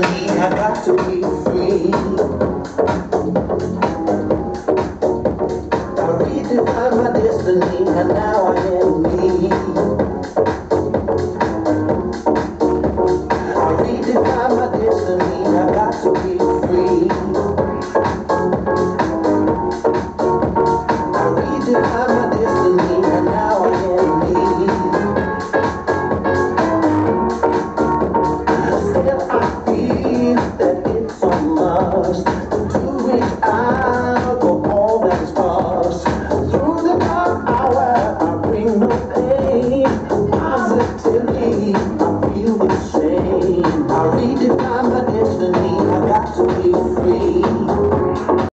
destiny, I got to be free. I redefined my destiny, and now I am me. so must do it out for all that is past. Through the dark hour, I bring no pain. Positively, I feel the same. I redefine my destiny. I got to be.